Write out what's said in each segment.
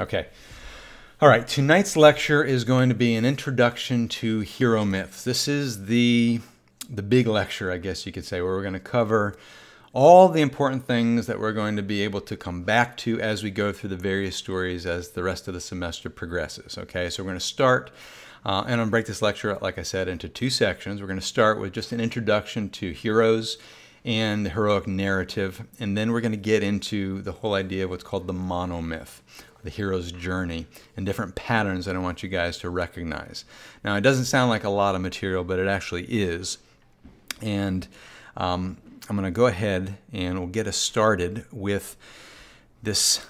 Okay. All right, tonight's lecture is going to be an introduction to hero myths. This is the the big lecture, I guess you could say, where we're going to cover all the important things that we're going to be able to come back to as we go through the various stories as the rest of the semester progresses. Okay, so we're going to start, uh, and I'm going to break this lecture, like I said, into two sections. We're going to start with just an introduction to heroes and the heroic narrative, and then we're going to get into the whole idea of what's called the monomyth, the hero's journey, and different patterns that I want you guys to recognize. Now, it doesn't sound like a lot of material, but it actually is. And um, I'm going to go ahead and we'll get us started with this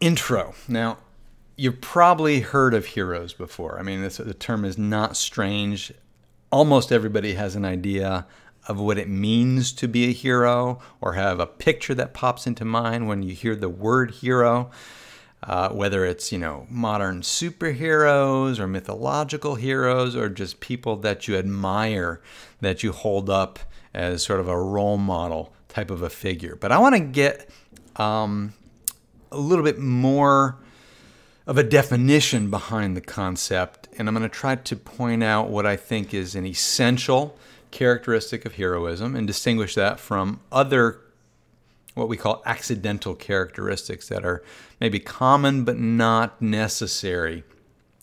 intro. Now, you've probably heard of heroes before. I mean, this, the term is not strange. Almost everybody has an idea of what it means to be a hero or have a picture that pops into mind when you hear the word hero. Uh, whether it's you know modern superheroes or mythological heroes or just people that you admire that you hold up as sort of a role model type of a figure. But i want to get um, a little bit more of a definition behind the concept and i'm going to try to point out what i think is an essential characteristic of heroism and distinguish that from other what we call accidental characteristics that are maybe common but not necessary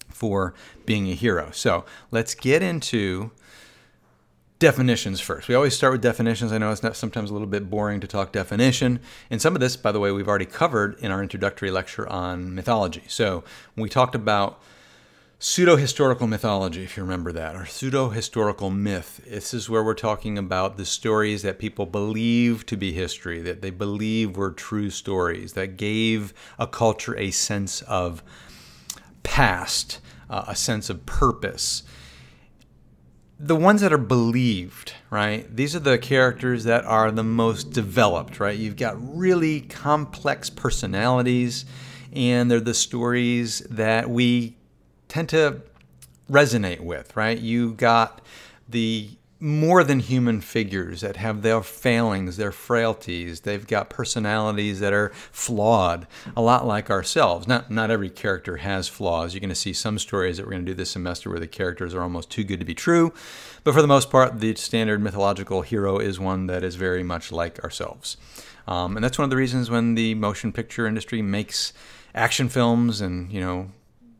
for being a hero. So let's get into definitions first. We always start with definitions. I know it's not sometimes a little bit boring to talk definition. And some of this, by the way, we've already covered in our introductory lecture on mythology. So we talked about pseudo historical mythology, if you remember that, or pseudo historical myth. This is where we're talking about the stories that people believe to be history, that they believe were true stories, that gave a culture a sense of past, uh, a sense of purpose. The ones that are believed, right? These are the characters that are the most developed, right? You've got really complex personalities, and they're the stories that we tend to resonate with, right? You got the more than human figures that have their failings, their frailties. They've got personalities that are flawed, a lot like ourselves. Not not every character has flaws. You're going to see some stories that we're going to do this semester where the characters are almost too good to be true, but for the most part, the standard mythological hero is one that is very much like ourselves. Um, and that's one of the reasons when the motion picture industry makes action films and you know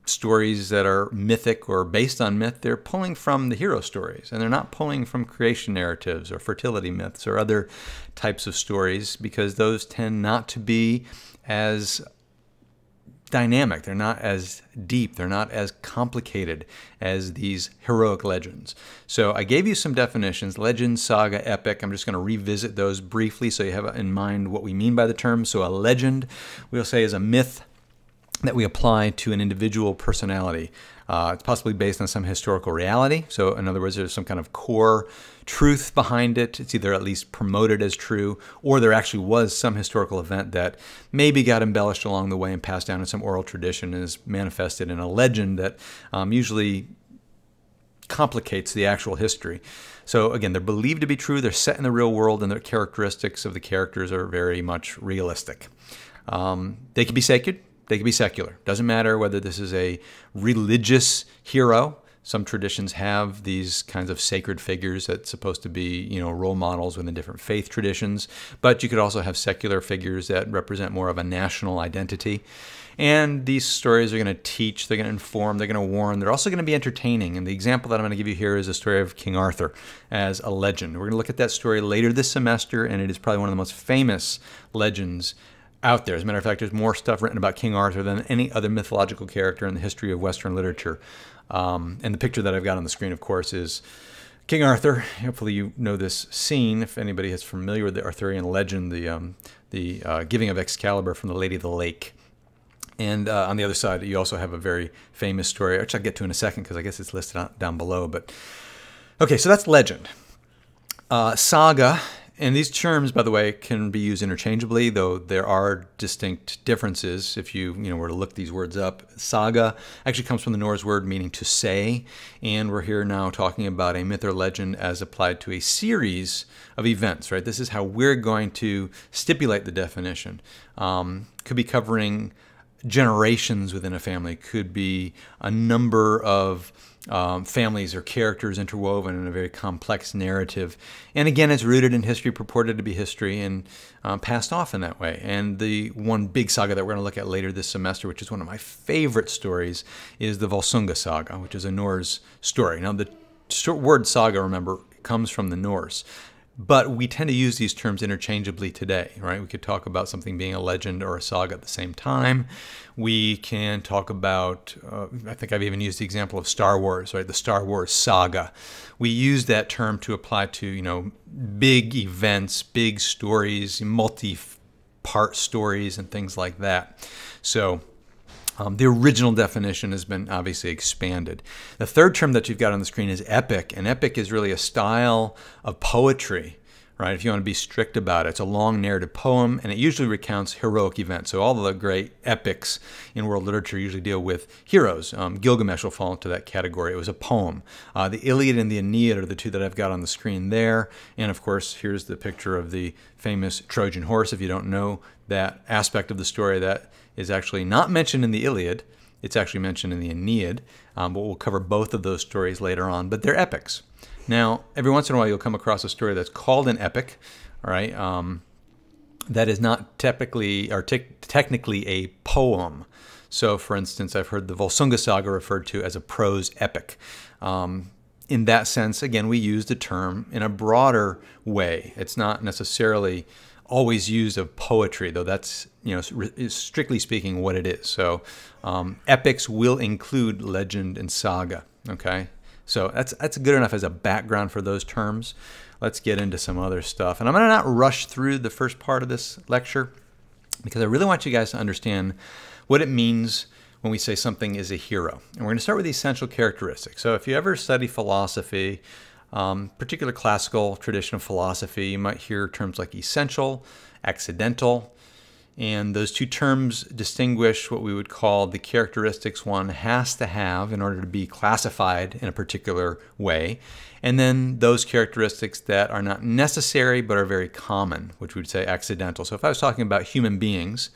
stories that are mythic or based on myth, they're pulling from the hero stories. And they're not pulling from creation narratives or fertility myths or other types of stories because those tend not to be as dynamic. They're not as deep. They're not as complicated as these heroic legends. So I gave you some definitions legend, saga, epic. I'm just going to revisit those briefly so you have in mind what we mean by the term. So a legend, we'll say, is a myth that we apply to an individual personality. Uh, it's possibly based on some historical reality. So, in other words, there's some kind of core truth behind it. It's either at least promoted as true, or there actually was some historical event that maybe got embellished along the way and passed down in some oral tradition and is manifested in a legend that um, usually complicates the actual history. So, again, they're believed to be true, they're set in the real world, and their characteristics of the characters are very much realistic. Um, they can be sacred, they could be secular. Doesn't matter whether this is a religious hero. Some traditions have these kinds of sacred figures that's supposed to be, you know, role models within different faith traditions. But you could also have secular figures that represent more of a national identity. And these stories are going to teach, they're going to inform, they're going to warn, they're also going to be entertaining. And the example that I'm going to give you here is a story of King Arthur as a legend. We're going to look at that story later this semester, and it is probably one of the most famous legends out there. As a matter of fact, there's more stuff written about King Arthur than any other mythological character in the history of Western literature. Um, and the picture that I've got on the screen, of course, is King Arthur. Hopefully, you know this scene. If anybody is familiar with the Arthurian legend, the um, the uh, giving of Excalibur from the Lady of the Lake. And uh, on the other side, you also have a very famous story, which I'll get to in a second because I guess it's listed down below. But okay, so that's legend. Uh, saga and these terms, by the way, can be used interchangeably, though there are distinct differences. If you, you know, were to look these words up, saga actually comes from the Norse word meaning to say, and we're here now talking about a myth or legend as applied to a series of events. Right? This is how we're going to stipulate the definition. Um, could be covering generations within a family, could be a number of um, families or characters interwoven in a very complex narrative. And again, it's rooted in history, purported to be history, and um, passed off in that way. And the one big saga that we're going to look at later this semester, which is one of my favorite stories, is the Volsunga saga, which is a Norse story. Now, the word saga, remember, comes from the Norse. But we tend to use these terms interchangeably today, right? We could talk about something being a legend or a saga at the same time. We can talk about, uh, I think I've even used the example of Star Wars, right? The Star Wars saga. We use that term to apply to, you know, big events, big stories, multi part stories, and things like that. So, um, the original definition has been obviously expanded. The third term that you've got on the screen is epic, and epic is really a style of poetry, right? If you want to be strict about it, it's a long narrative poem, and it usually recounts heroic events. So all the great epics in world literature usually deal with heroes. Um, Gilgamesh will fall into that category. It was a poem. Uh, the Iliad and the Aeneid are the two that I've got on the screen there, and of course, here's the picture of the famous Trojan horse. If you don't know that aspect of the story, that is actually not mentioned in the Iliad. It's actually mentioned in the Aeneid, um, but we'll cover both of those stories later on. But they're epics. Now, every once in a while, you'll come across a story that's called an epic, all right? Um, that is not typically or te technically a poem. So, for instance, I've heard the Volsunga saga referred to as a prose epic. Um, in that sense, again, we use the term in a broader way. It's not necessarily always used of poetry, though that's you know strictly speaking what it is. So um, epics will include legend and saga. Okay, so that's that's good enough as a background for those terms. Let's get into some other stuff, and I'm going to not rush through the first part of this lecture because I really want you guys to understand what it means when we say something is a hero. And we're going to start with the essential characteristics. So if you ever study philosophy, um, particular classical tradition of philosophy, you might hear terms like essential, accidental, and those two terms distinguish what we would call the characteristics one has to have in order to be classified in a particular way, and then those characteristics that are not necessary but are very common, which we would say accidental. So if I was talking about human beings,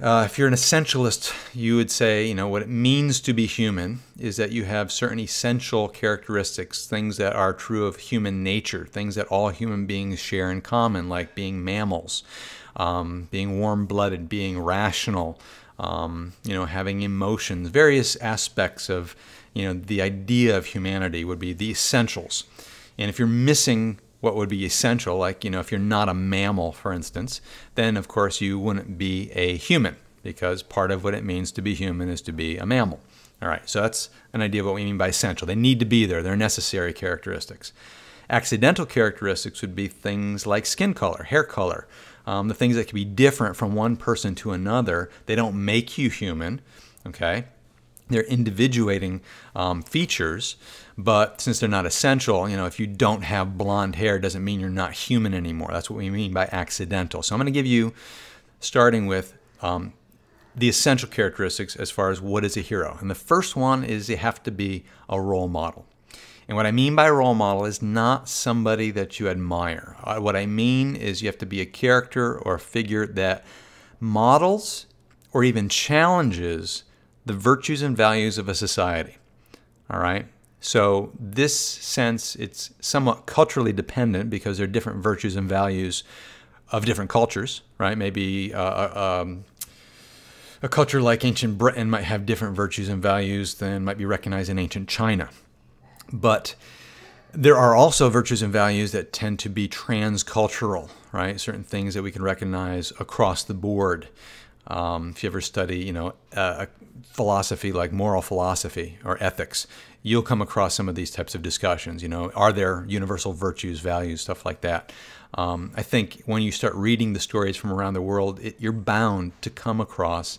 uh, if you're an essentialist, you would say, you know, what it means to be human is that you have certain essential characteristics, things that are true of human nature, things that all human beings share in common, like being mammals, um, being warm-blooded, being rational, um, you know, having emotions, various aspects of, you know, the idea of humanity would be the essentials. And if you're missing what would be essential, like, you know, if you're not a mammal, for instance, then of course you wouldn't be a human because part of what it means to be human is to be a mammal. All right, so that's an idea of what we mean by essential. They need to be there, they're necessary characteristics. Accidental characteristics would be things like skin color, hair color, um, the things that can be different from one person to another. They don't make you human, okay? They're individuating um, features, but since they're not essential, you know, if you don't have blonde hair, doesn't mean you're not human anymore. That's what we mean by accidental. So I'm going to give you, starting with um, the essential characteristics as far as what is a hero. And the first one is you have to be a role model. And what I mean by role model is not somebody that you admire. Uh, what I mean is you have to be a character or a figure that models or even challenges the virtues and values of a society. All right? So this sense, it's somewhat culturally dependent because there are different virtues and values of different cultures, right? Maybe uh, uh, um, a culture like ancient Britain might have different virtues and values than might be recognized in ancient China. But there are also virtues and values that tend to be transcultural, right? Certain things that we can recognize across the board. Um, if you ever study, you know, a philosophy like moral philosophy or ethics, you'll come across some of these types of discussions. You know, are there universal virtues, values, stuff like that? Um, I think when you start reading the stories from around the world, it, you're bound to come across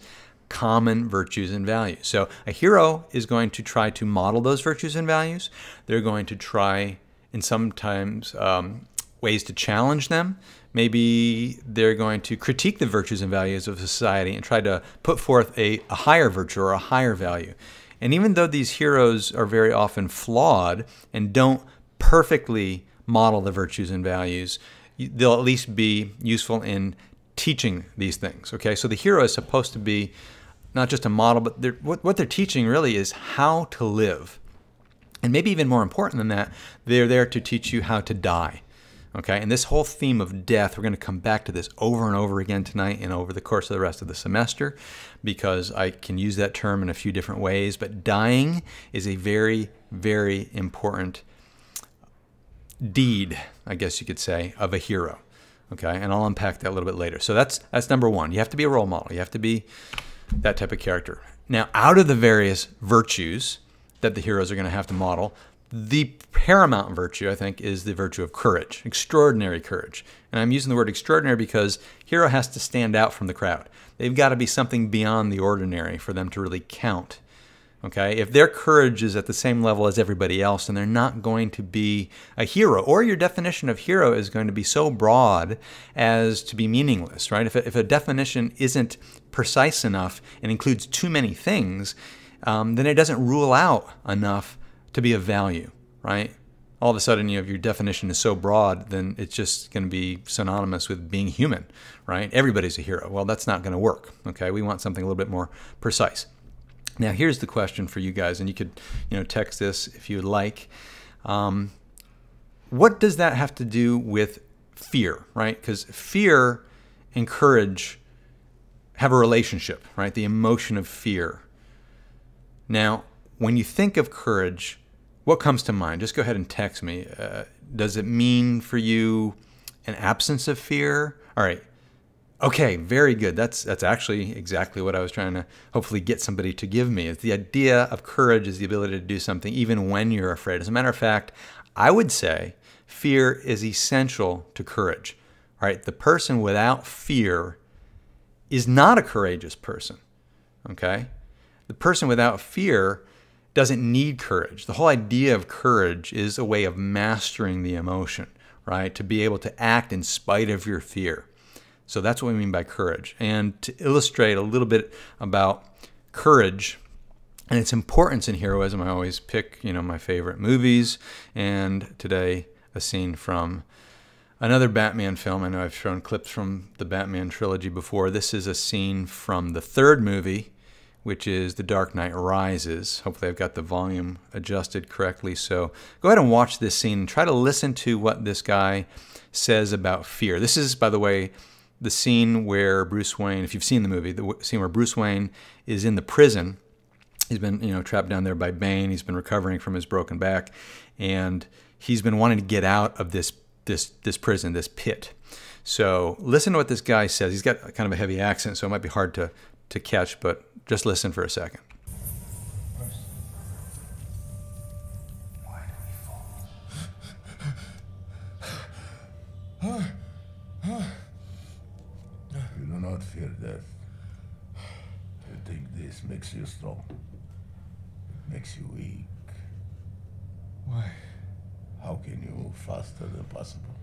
common virtues and values. So a hero is going to try to model those virtues and values. They're going to try, in sometimes um, ways, to challenge them. Maybe they're going to critique the virtues and values of society and try to put forth a, a higher virtue or a higher value. And even though these heroes are very often flawed and don't perfectly model the virtues and values, they'll at least be useful in teaching these things. Okay, so the hero is supposed to be not just a model, but they're, what, what they're teaching really is how to live. And maybe even more important than that, they're there to teach you how to die. Okay, and this whole theme of death, we're going to come back to this over and over again tonight and over the course of the rest of the semester because I can use that term in a few different ways. But dying is a very, very important deed, I guess you could say, of a hero. Okay, and I'll unpack that a little bit later. So that's that's number one. You have to be a role model. You have to be that type of character. Now, out of the various virtues that the heroes are going to have to model, the paramount virtue, I think, is the virtue of courage, extraordinary courage. And I'm using the word extraordinary because hero has to stand out from the crowd. They've got to be something beyond the ordinary for them to really count. Okay, if their courage is at the same level as everybody else, then they're not going to be a hero, or your definition of hero is going to be so broad as to be meaningless, right? If a, if a definition isn't precise enough and includes too many things, um, then it doesn't rule out enough to be of value, right? All of a sudden, you know, your definition is so broad, then it's just going to be synonymous with being human, right? Everybody's a hero. Well, that's not going to work. Okay, we want something a little bit more precise. Now, here's the question for you guys, and you could, you know, text this if you would like. Um, what does that have to do with fear, right? Because fear and courage have a relationship, right? The emotion of fear. Now, when you think of courage, what comes to mind? Just go ahead and text me. Uh, does it mean for you an absence of fear? All right. Okay, very good. That's that's actually exactly what I was trying to hopefully get somebody to give me. Is the idea of courage is the ability to do something even when you're afraid. As a matter of fact, I would say fear is essential to courage. Right, the person without fear is not a courageous person. Okay? The person without fear doesn't need courage. The whole idea of courage is a way of mastering the emotion, right? To be able to act in spite of your fear. So that's what we mean by courage. And to illustrate a little bit about courage and its importance in heroism, I always pick, you know, my favorite movies. And today, a scene from another Batman film. I know I've shown clips from the Batman trilogy before. This is a scene from the third movie, which is The Dark Knight Rises. Hopefully, I've got the volume adjusted correctly. So go ahead and watch this scene try to listen to what this guy says about fear. This is, by the way, the scene where Bruce Wayne, if you've seen the movie, the scene where Bruce Wayne is in the prison. He's been, you know, trapped down there by Bane. He's been recovering from his broken back, and he's been wanting to get out of this this this prison, this pit. So listen to what this guy says. He's got kind of a heavy accent, so it might be hard to to catch, but just listen for a second. You do not fear death. You think this makes you strong. It makes you weak. Why? How can you move faster than possible?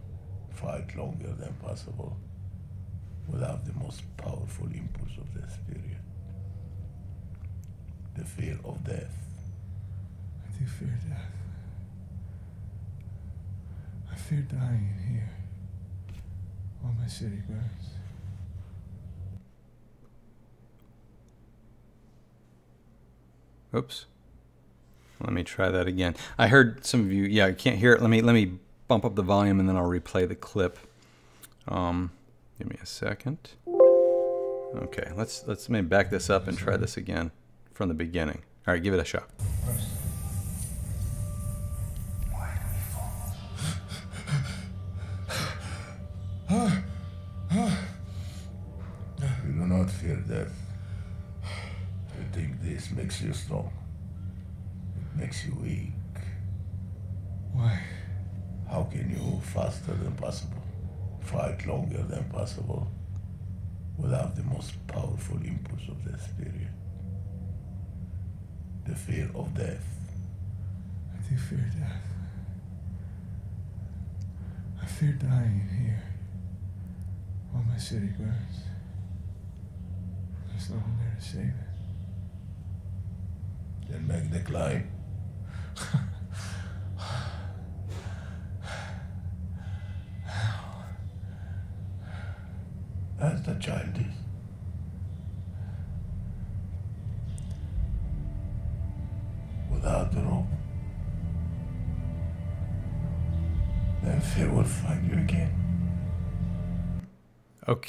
Fight longer than possible? Without the most powerful impulse of the spirit. The fear of death. I do fear death. I fear dying here. While my city burns. Oops. Let me try that again. I heard some of you. Yeah, I can't hear it. Let me let me bump up the volume and then I'll replay the clip. Um, give me a second. Okay, let's let's maybe back this up and try this again from the beginning. All right, give it a shot. You do not fear death. You think this makes you strong. It makes you weak. Why? How can you move faster than possible? Fight longer than possible? Without the most powerful impulse of the spirit. The fear of death. I do fear death. I fear dying here. While my city burns. There's no one there to save it. Then make the climb.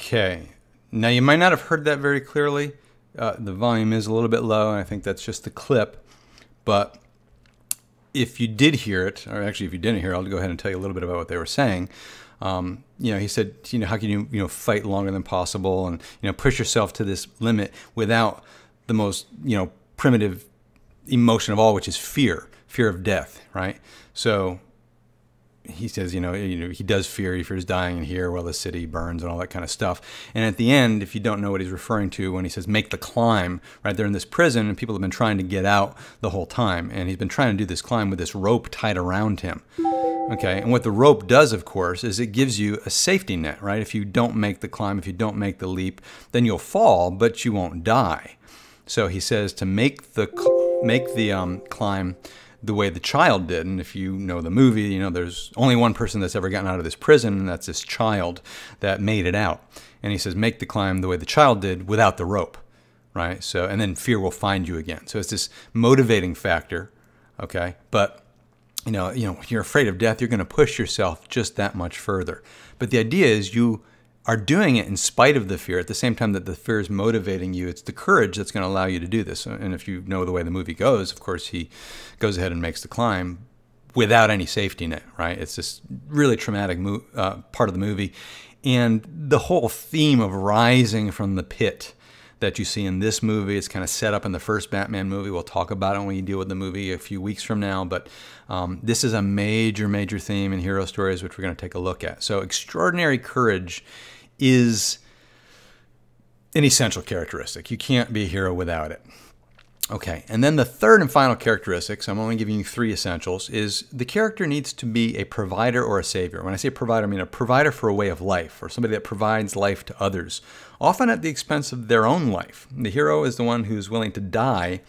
Okay. Now, you might not have heard that very clearly. Uh, the volume is a little bit low, and I think that's just the clip. But if you did hear it, or actually if you didn't hear it, I'll go ahead and tell you a little bit about what they were saying. Um, you know, he said, you know, how can you, you know, fight longer than possible and, you know, push yourself to this limit without the most, you know, primitive emotion of all, which is fear, fear of death, right? So he says, you know, you know, he does fear, he fears dying in here while the city burns and all that kind of stuff. And at the end, if you don't know what he's referring to when he says make the climb, right? They're in this prison and people have been trying to get out the whole time. And he's been trying to do this climb with this rope tied around him. Okay, and what the rope does, of course, is it gives you a safety net, right? If you don't make the climb, if you don't make the leap, then you'll fall, but you won't die. So he says to make the make the um, climb the way the child did. And if you know the movie, you know there's only one person that's ever gotten out of this prison, and that's this child that made it out. And he says, make the climb the way the child did without the rope, right? So, and then fear will find you again. So it's this motivating factor, okay? But you know, you know, you're afraid of death, you're going to push yourself just that much further. But the idea is you are doing it in spite of the fear at the same time that the fear is motivating you it's the courage that's going to allow you to do this and if you know the way the movie goes of course he goes ahead and makes the climb without any safety net right it's this really traumatic mo- uh, part of the movie and the whole theme of rising from the pit that you see in this movie. It's kind of set up in the first Batman movie. We'll talk about it when we deal with the movie a few weeks from now. But um, this is a major, major theme in hero stories, which we're going to take a look at. So, extraordinary courage is an essential characteristic. You can't be a hero without it. Okay, and then the third and final characteristic, so I'm only giving you three essentials, is the character needs to be a provider or a savior. When I say provider, I mean a provider for a way of life, or somebody that provides life to others, often at the expense of their own life. The hero is the one who's willing to die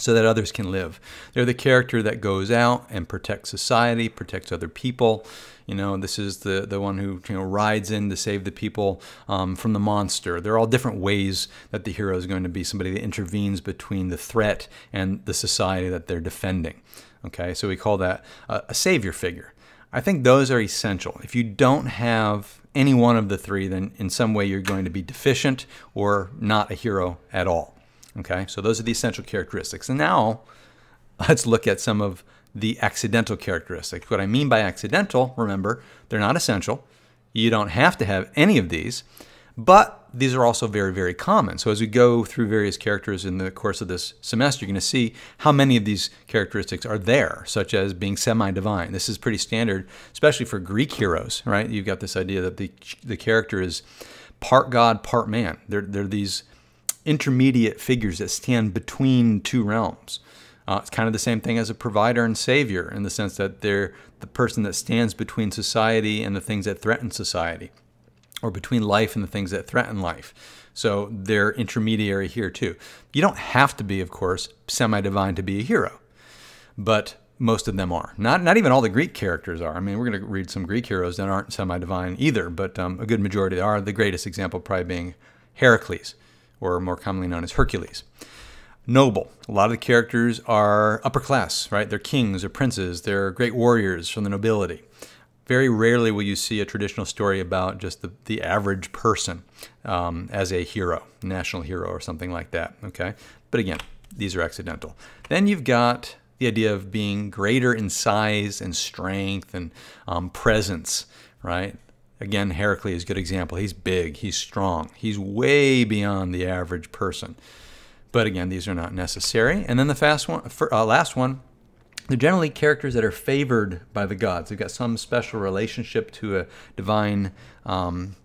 so that others can live. They're the character that goes out and protects society, protects other people. You know, this is the, the one who you know rides in to save the people um, from the monster. There are all different ways that the hero is going to be somebody that intervenes between the threat and the society that they're defending. Okay, so we call that a, a savior figure. I think those are essential. If you don't have any one of the three, then in some way you're going to be deficient or not a hero at all. Okay, so those are the essential characteristics. And now let's look at some of the accidental characteristics. What I mean by accidental, remember, they're not essential. You don't have to have any of these, but these are also very, very common. So as we go through various characters in the course of this semester, you're going to see how many of these characteristics are there, such as being semi-divine. This is pretty standard, especially for Greek heroes, right? You've got this idea that the, the character is part God, part man. They're, they're these intermediate figures that stand between two realms. Uh, it's kind of the same thing as a provider and savior in the sense that they're the person that stands between society and the things that threaten society, or between life and the things that threaten life. So they're intermediary here too. You don't have to be, of course, semi divine to be a hero, but most of them are. Not, not even all the Greek characters are. I mean, we're going to read some Greek heroes that aren't semi divine either, but um, a good majority are. The greatest example probably being Heracles or more commonly known as Hercules. Noble. A lot of the characters are upper class, right? They're kings or princes, they're great warriors from the nobility. Very rarely will you see a traditional story about just the, the average person um, as a hero, national hero, or something like that, okay? But again, these are accidental. Then you've got the idea of being greater in size and strength and um, presence, right? Again, Heracles is a good example. He's big, he's strong, he's way beyond the average person. But again, these are not necessary. And then the fast one, for, uh, last one, they're generally characters that are favored by the gods. They've got some special relationship to a divine um,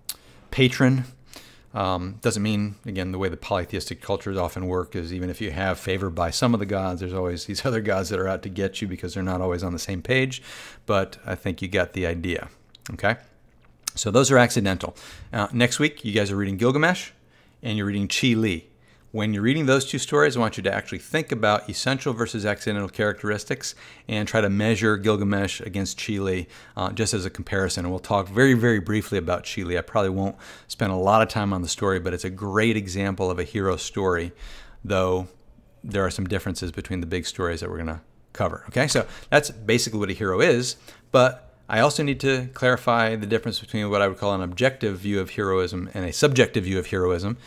patron. Um, doesn't mean, again, the way the polytheistic cultures often work is even if you have favor by some of the gods, there's always these other gods that are out to get you because they're not always on the same page. But I think you got the idea. Okay? So those are accidental. Uh, next week, you guys are reading Gilgamesh and you're reading Chi Li. When you're reading those two stories, I want you to actually think about essential versus accidental characteristics and try to measure Gilgamesh against Chi Li uh, just as a comparison. And we'll talk very, very briefly about Chi Li. I probably won't spend a lot of time on the story, but it's a great example of a hero story, though there are some differences between the big stories that we're going to cover. Okay, so that's basically what a hero is, but I also need to clarify the difference between what I would call an objective view of heroism and a subjective view of heroism.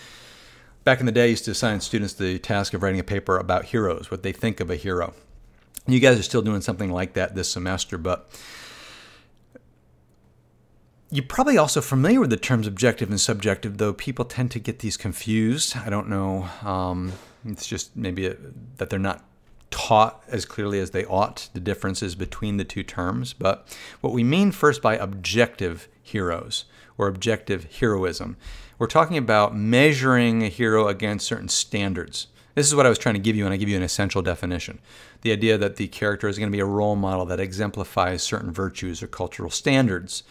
Back in the day, I used to assign students the task of writing a paper about heroes, what they think of a hero. You guys are still doing something like that this semester, but you're probably also familiar with the terms objective and subjective, though people tend to get these confused. I don't know. Um, it's just maybe a, that they're not taught as clearly as they ought the differences between the two terms. But what we mean first by objective heroes or objective heroism, we're talking about measuring a hero against certain standards. This is what I was trying to give you, and I give you an essential definition. The idea that the character is going to be a role model that exemplifies certain virtues or cultural standards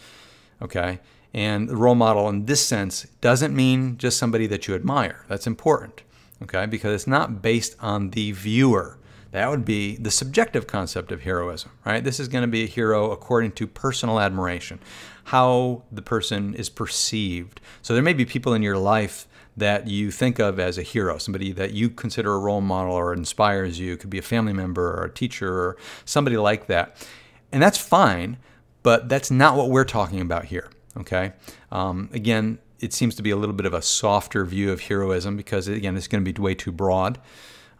okay? And the role model in this sense doesn't mean just somebody that you admire. That's important, okay? Because it's not based on the viewer. That would be the subjective concept of heroism, right? This is going to be a hero according to personal admiration, how the person is perceived. So there may be people in your life that you think of as a hero, somebody that you consider a role model or inspires you. It could be a family member or a teacher or somebody like that. And that's fine, but that's not what we're talking about here. Okay. Um, again, it seems to be a little bit of a softer view of heroism because again, it's going to be way too broad.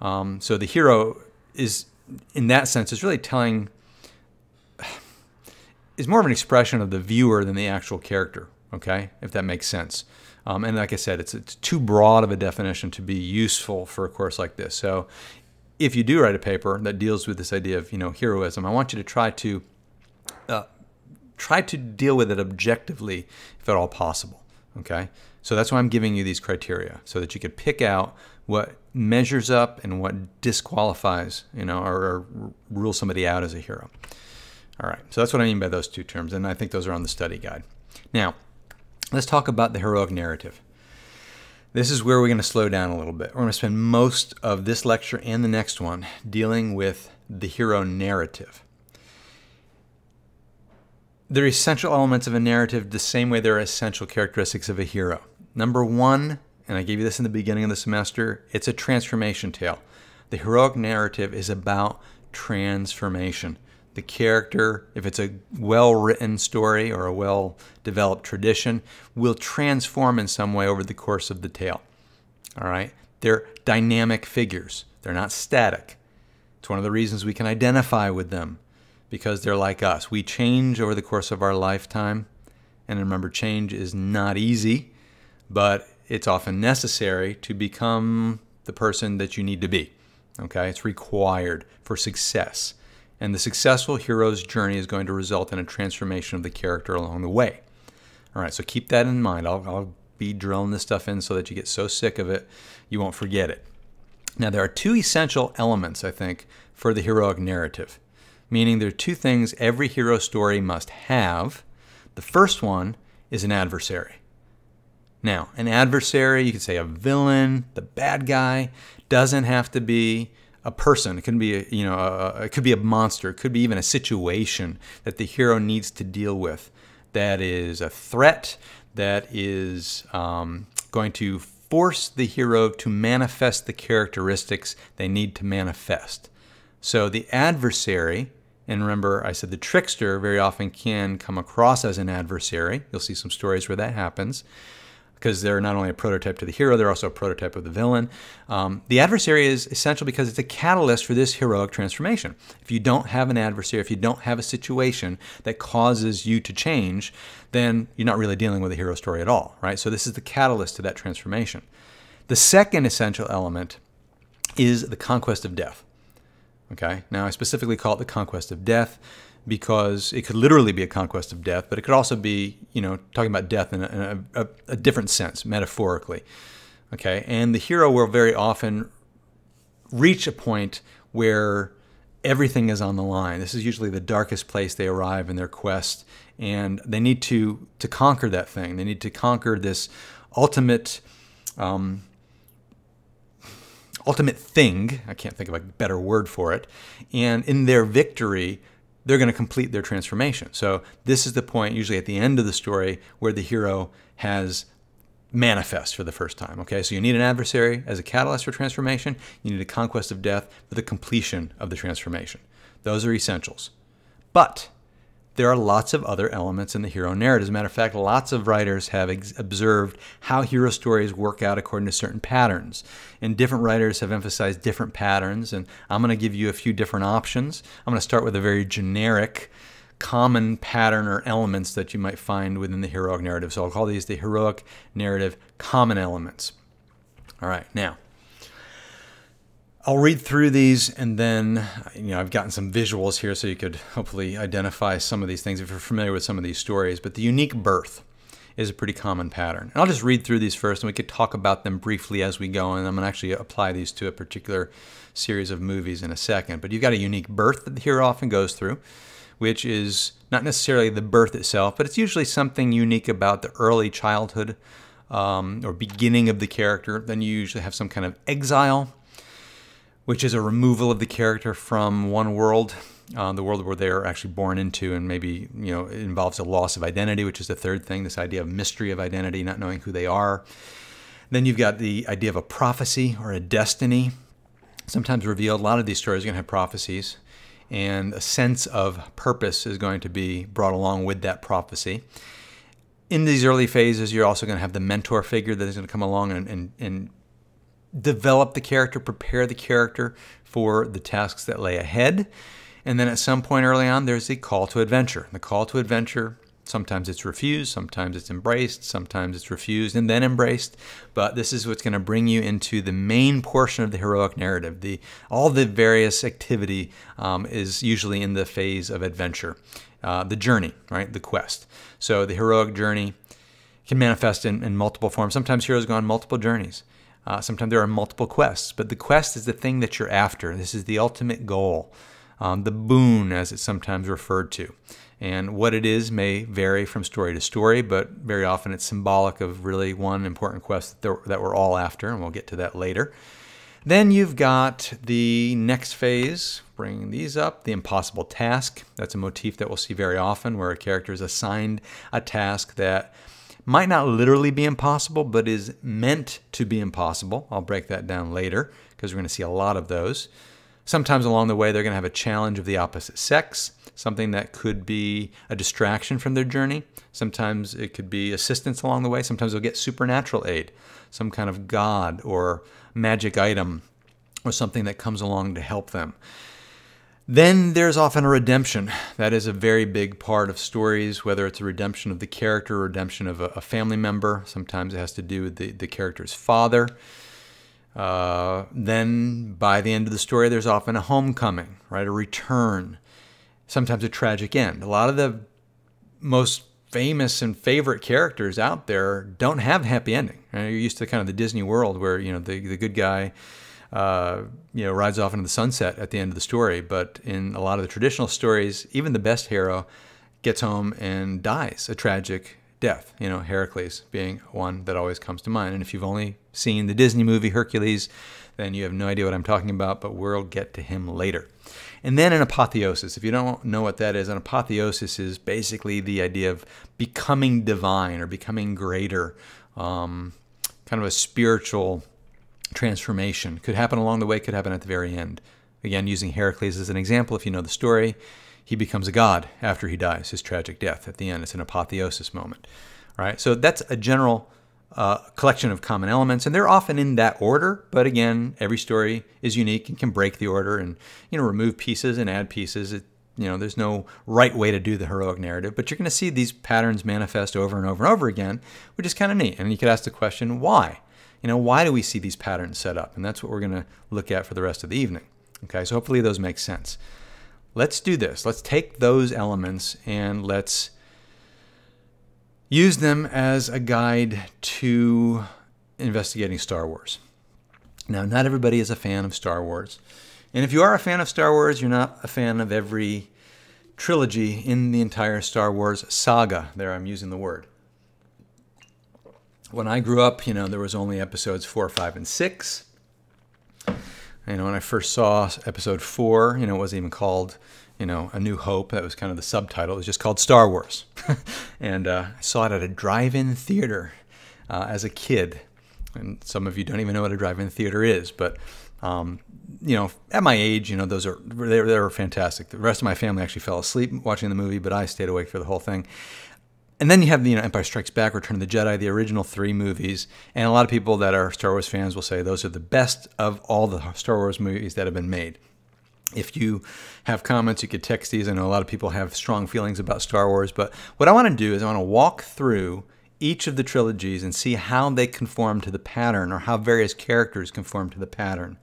Um, so the hero is, in that sense, is really telling is more of an expression of the viewer than the actual character. Okay, if that makes sense. Um, and like I said, it's it's too broad of a definition to be useful for a course like this. So, if you do write a paper that deals with this idea of you know heroism, I want you to try to uh, try to deal with it objectively if at all possible. Okay? So that's why I'm giving you these criteria so that you could pick out what measures up and what disqualifies, you know, or, or rules somebody out as a hero. All right, so that's what I mean by those two terms, and I think those are on the study guide. Now, let's talk about the heroic narrative. This is where we're going to slow down a little bit. We're going to spend most of this lecture and the next one dealing with the hero narrative. They're essential elements of a narrative the same way they're essential characteristics of a hero. Number one, and I gave you this in the beginning of the semester, it's a transformation tale. The heroic narrative is about transformation. The character, if it's a well written story or a well developed tradition, will transform in some way over the course of the tale. All right? They're dynamic figures, they're not static. It's one of the reasons we can identify with them because they're like us. We change over the course of our lifetime. And remember, change is not easy, but it's often necessary to become the person that you need to be. Okay? It's required for success. And the successful hero's journey is going to result in a transformation of the character along the way. All right, so keep that in mind. I'll, I'll be drilling this stuff in so that you get so sick of it you won't forget it. Now, there are two essential elements, I think, for the heroic narrative meaning there are two things every hero story must have. The first one is an adversary. Now, an adversary, you could say a villain, the bad guy, doesn't have to be a person. It can be, you know, a, it could be a monster. It could be even a situation that the hero needs to deal with. That is a threat. That is um, going to force the hero to manifest the characteristics they need to manifest. So the adversary and remember, I said the trickster very often can come across as an adversary. You'll see some stories where that happens because they're not only a prototype to the hero, they're also a prototype of the villain. Um, the adversary is essential because it's a catalyst for this heroic transformation. If you don't have an adversary, if you don't have a situation that causes you to change, then you're not really dealing with a hero story at all, right? So this is the catalyst to that transformation. The second essential element is the conquest of death. Okay, now I specifically call it the conquest of death because it could literally be a conquest of death, but it could also be, you know, talking about death in a, in a, a, different sense, metaphorically. Okay, and the hero will very often reach a point where everything is on the line. This is usually the darkest place they arrive in their quest, and they need to to conquer that thing. They need to conquer this ultimate um, ultimate thing. I can't think of a better word for it. And in their victory, they're going to complete their transformation. So this is the point, usually at the end of the story, where the hero has manifest for the first time. Okay, so you need an adversary as a catalyst for transformation. You need a conquest of death for the completion of the transformation. Those are essentials. But there are lots of other elements in the hero narrative. As a matter of fact, lots of writers have observed how hero stories work out according to certain patterns. And different writers have emphasized different patterns. And I'm going to give you a few different options. I'm going to start with a very generic, common pattern or elements that you might find within the heroic narrative. So I'll call these the heroic narrative common elements. All right, now I'll read through these and then, you know, I've gotten some visuals here so you could hopefully identify some of these things if you're familiar with some of these stories. But the unique birth is a pretty common pattern. And I'll just read through these first and we could talk about them briefly as we go. And I'm going to actually apply these to a particular series of movies in a second. But you've got a unique birth that the hero often goes through, which is not necessarily the birth itself, but it's usually something unique about the early childhood um, or beginning of the character. Then you usually have some kind of exile which is a removal of the character from one world, uh, the world where they're actually born into, and maybe you know it involves a loss of identity, which is the third thing. This idea of mystery of identity, not knowing who they are. Then you've got the idea of a prophecy or a destiny, sometimes revealed. A lot of these stories are going to have prophecies, and a sense of purpose is going to be brought along with that prophecy. In these early phases, you're also going to have the mentor figure that is going to come along and, and, and develop the character, prepare the character for the tasks that lay ahead. And then at some point early on, there's the call to adventure. The call to adventure, sometimes it's refused, sometimes it's embraced, sometimes it's refused and then embraced. But this is what's going to bring you into the main portion of the heroic narrative. The all the various activity um, is usually in the phase of adventure, uh, the journey, right, the quest. So the heroic journey can manifest in, in multiple forms. Sometimes heroes go on multiple journeys. Uh, sometimes there are multiple quests, but the quest is the thing that you're after. This is the ultimate goal, um, the boon, as it's sometimes referred to. And what it is may vary from story to story, but very often it's symbolic of really one important quest that, that we're all after, and we'll get to that later. Then you've got the next phase, bringing these up, the impossible task. That's a motif that we'll see very often where a character is assigned a task that might not literally be impossible, but is meant to be impossible. I'll break that down later because we're going to see a lot of those. Sometimes along the way, they're going to have a challenge of the opposite sex, something that could be a distraction from their journey. Sometimes it could be assistance along the way. Sometimes they'll get supernatural aid, some kind of god or magic item or something that comes along to help them. Then there's often a redemption. That is a very big part of stories, whether it's a redemption of the character or redemption of a, a family member. Sometimes it has to do with the, the character's father. Uh, then by the end of the story, there's often a homecoming, right? A return, sometimes a tragic end. A lot of the most famous and favorite characters out there don't have happy ending. Right? You're used to kind of the Disney world where, you know, the, the good guy uh, you know, rides off into the sunset at the end of the story. But in a lot of the traditional stories, even the best hero gets home and dies a tragic death. You know, Heracles being one that always comes to mind. And if you've only seen the Disney movie Hercules, then you have no idea what I'm talking about, but we'll get to him later. And then an apotheosis. If you don't know what that is, an apotheosis is basically the idea of becoming divine or becoming greater, um, kind of a spiritual transformation. Could happen along the way, could happen at the very end. Again, using Heracles as an example, if you know the story, he becomes a god after he dies, his tragic death at the end. It's an apotheosis moment. Right? So that's a general uh, collection of common elements, and they're often in that order. But again, every story is unique and can break the order and you know remove pieces and add pieces. It, you know, there's no right way to do the heroic narrative, but you're going to see these patterns manifest over and over and over again, which is kind of neat. And you could ask the question, why? You know, why do we see these patterns set up? And that's what we're going to look at for the rest of the evening. Okay, so hopefully those make sense. Let's do this. Let's take those elements and let's use them as a guide to investigating Star Wars. Now, not everybody is a fan of Star Wars. And if you are a fan of Star Wars, you're not a fan of every trilogy in the entire Star Wars saga. There, I'm using the word when I grew up, you know, there was only episodes four, five, and six. You know, when I first saw episode four, you know, it wasn't even called, you know, A New Hope. That was kind of the subtitle. It was just called Star Wars. and uh, I saw it at a drive-in theater uh, as a kid. And some of you don't even know what a drive-in theater is, but um, you know, at my age, you know, those are they, they were fantastic. The rest of my family actually fell asleep watching the movie, but I stayed awake for the whole thing. And then you have the you know, Empire Strikes Back, Return of the Jedi, the original three movies, and a lot of people that are Star Wars fans will say those are the best of all the Star Wars movies that have been made. If you have comments, you could text these. I know a lot of people have strong feelings about Star Wars, but what I want to do is I want to walk through each of the trilogies and see how they conform to the pattern or how various characters conform to the pattern.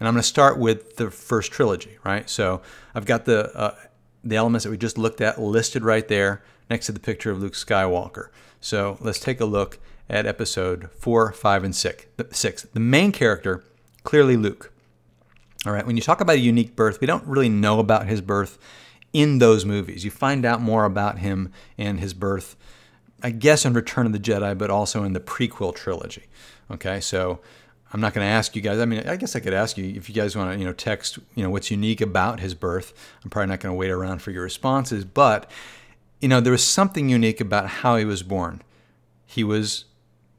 And I'm going to start with the first trilogy, right? So I've got the uh, the elements that we just looked at listed right there next to the picture of Luke Skywalker. So let's take a look at episode four, five, and six. Six. The main character, clearly Luke. All right. When you talk about a unique birth, we don't really know about his birth in those movies. You find out more about him and his birth, I guess, in Return of the Jedi, but also in the prequel trilogy. Okay. So I'm not going to ask you guys. I mean, I guess I could ask you if you guys want to, you know, text, you know, what's unique about his birth. I'm probably not going to wait around for your responses, but you know, there was something unique about how he was born. He was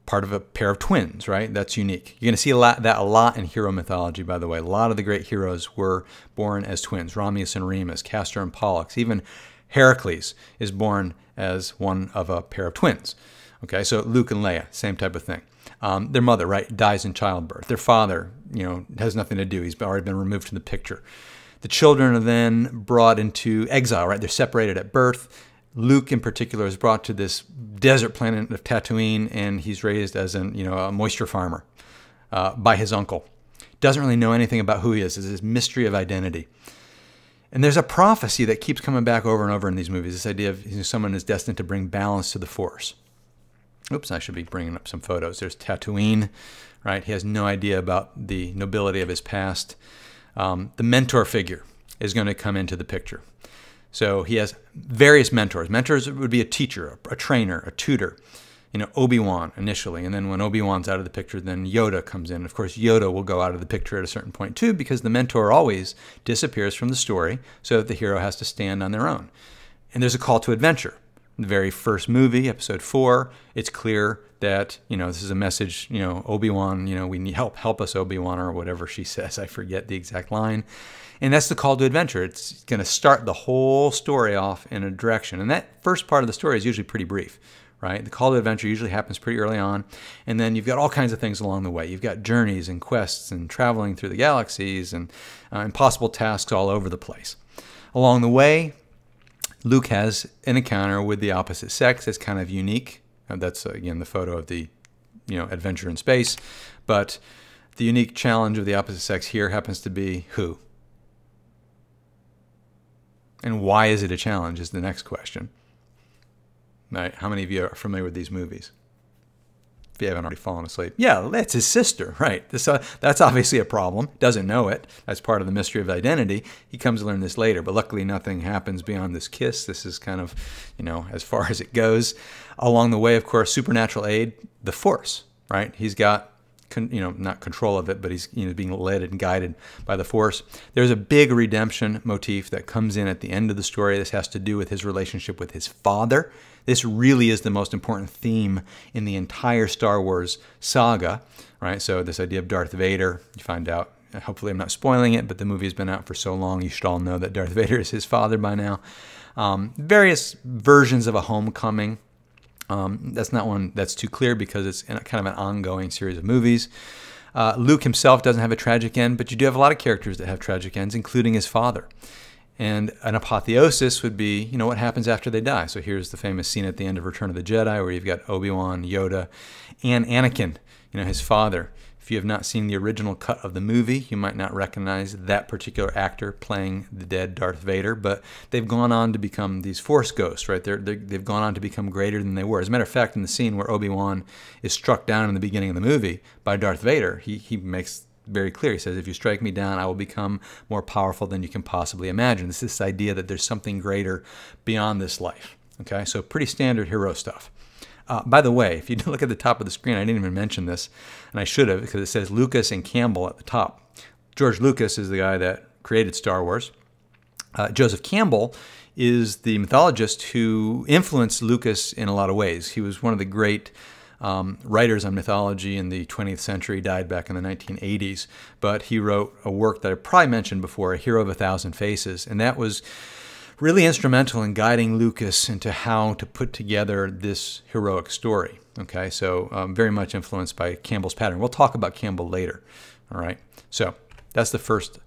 part of a pair of twins, right? That's unique. You're going to see a lot, that a lot in hero mythology, by the way. A lot of the great heroes were born as twins Romulus and Remus, Castor and Pollux. Even Heracles is born as one of a pair of twins. Okay, so Luke and Leia, same type of thing. Um, their mother, right, dies in childbirth. Their father, you know, has nothing to do. He's already been removed from the picture. The children are then brought into exile, right? They're separated at birth Luke, in particular, is brought to this desert planet of Tatooine, and he's raised as an you know a moisture farmer uh, by his uncle. Doesn't really know anything about who he is. It's this mystery of identity. And there's a prophecy that keeps coming back over and over in these movies. This idea of you know, someone is destined to bring balance to the Force. Oops, I should be bringing up some photos. There's Tatooine, right? He has no idea about the nobility of his past. Um, the mentor figure is going to come into the picture. So he has various mentors. Mentors would be a teacher, a, trainer, a tutor. You know, Obi Wan initially, and then when Obi Wan's out of the picture, then Yoda comes in. Of course, Yoda will go out of the picture at a certain point too, because the mentor always disappears from the story, so that the hero has to stand on their own. And there's a call to adventure. In the very first movie, episode four, it's clear that you know this is a message. You know, Obi Wan. You know, we need help. Help us, Obi Wan, or whatever she says. I forget the exact line. And that's the call to adventure. It's going to start the whole story off in a direction. And that first part of the story is usually pretty brief, right? The call to adventure usually happens pretty early on. And then you've got all kinds of things along the way. You've got journeys and quests and traveling through the galaxies and uh, impossible tasks all over the place. Along the way, Luke has an encounter with the opposite sex It's kind of unique. Uh, that's, uh, again, the photo of the you know adventure in space. But the unique challenge of the opposite sex here happens to be who? And why is it a challenge is the next question. Right? How many of you are familiar with these movies? If you haven't already fallen asleep. Yeah, that's his sister, right? This, uh, that's obviously a problem. Doesn't know it. That's part of the mystery of identity. He comes to learn this later, but luckily nothing happens beyond this kiss. This is kind of, you know, as far as it goes. Along the way, of course, supernatural aid, the Force, right? He's got con, you know, not control of it, but he's you know being led and guided by the Force. There's a big redemption motif that comes in at the end of the story. This has to do with his relationship with his father. This really is the most important theme in the entire Star Wars saga, right? So this idea of Darth Vader, you find out. Hopefully, I'm not spoiling it, but the movie has been out for so long, you should all know that Darth Vader is his father by now. Um, various versions of a homecoming um, that's not one that's too clear because it's kind of an ongoing series of movies. Uh, Luke himself doesn't have a tragic end, but you do have a lot of characters that have tragic ends, including his father. And an apotheosis would be, you know, what happens after they die. So here's the famous scene at the end of Return of the Jedi where you've got Obi Wan, Yoda, and Anakin, you know, his father, if you have not seen the original cut of the movie, you might not recognize that particular actor playing the dead Darth Vader, but they've gone on to become these Force ghosts, right? They're, they have gone on to become greater than they were. As a matter of fact, in the scene where Obi Wan is struck down in the beginning of the movie by Darth Vader, he, he makes very clear. He says, If you strike me down, I will become more powerful than you can possibly imagine. It's this idea that there's something greater beyond this life. Okay, so pretty standard hero stuff. Uh, by the way, if you look at the top of the screen, I didn't even mention this, and I should have because it says Lucas and Campbell at the top. George Lucas is the guy that created Star Wars. Uh, Joseph Campbell is the mythologist who influenced Lucas in a lot of ways. He was one of the great um, writers on mythology in the 20th century, died back in the 1980s. But he wrote a work that I probably mentioned before, A Hero of a Thousand Faces. And that was really instrumental in guiding Lucas into how to put together this heroic story. Okay, so um, very much influenced by Campbell's pattern. We'll talk about Campbell later. All right, so that's the first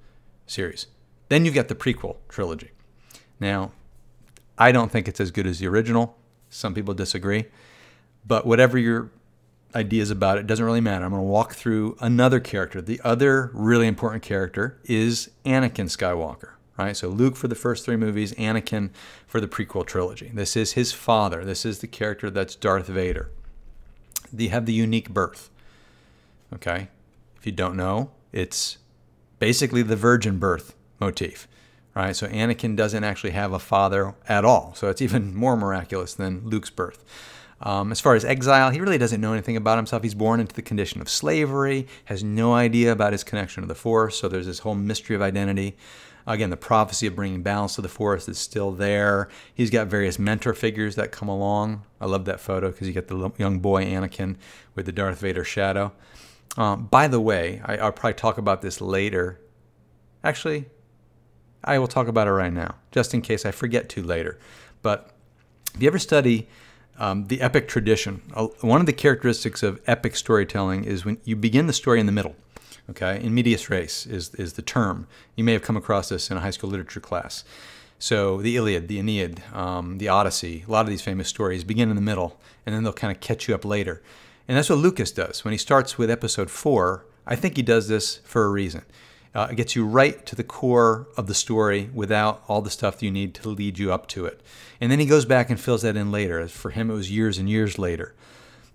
series. Then you've got the prequel trilogy. Now, I don't think it's as good as the original. Some people disagree. But whatever your ideas about it, doesn't really matter. I'm going to walk through another character. The other really important character is Anakin Skywalker right? So Luke for the first three movies, Anakin for the prequel trilogy. This is his father. This is the character that's Darth Vader. They have the unique birth. Okay? If you don't know, it's basically the virgin birth motif, right? So Anakin doesn't actually have a father at all. So it's even more miraculous than Luke's birth. Um, as far as exile, he really doesn't know anything about himself. He's born into the condition of slavery, has no idea about his connection to the Force. So there's this whole mystery of identity. Again, the prophecy of bringing balance to the Force is still there. He's got various mentor figures that come along. I love that photo because you get the young boy Anakin with the Darth Vader shadow. Um, by the way, I, I'll probably talk about this later. Actually, I will talk about it right now, just in case I forget to later. But if you ever study um, the epic tradition, uh, one of the characteristics of epic storytelling is when you begin the story in the middle. Okay, in medias res is, is the term. You may have come across this in a high school literature class. So the Iliad, the Aeneid, um, the Odyssey, a lot of these famous stories begin in the middle, and then they'll kind of catch you up later. And that's what Lucas does. When he starts with episode four, I think he does this for a reason. Uh, it gets you right to the core of the story without all the stuff you need to lead you up to it. And then he goes back and fills that in later. For him, it was years and years later.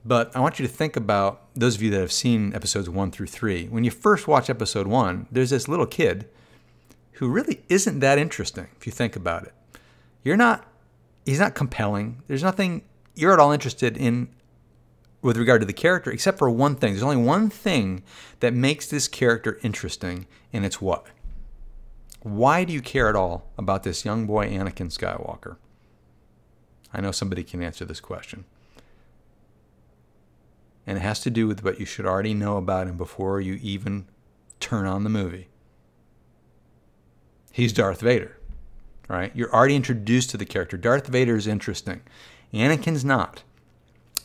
But I want you to think about those of you that have seen episodes one through three. When you first watch episode one, there's this little kid who really isn't that interesting if you think about it. You're not, he's not compelling. There's nothing you're at all interested in with regard to the character except for one thing. There's only one thing that makes this character interesting, and it's what? Why do you care at all about this young boy, Anakin Skywalker? I know somebody can answer this question and it has to do with what you should already know about him before you even turn on the movie. He's Darth Vader, right? You're already introduced to the character. Darth Vader is interesting. Anakin's not.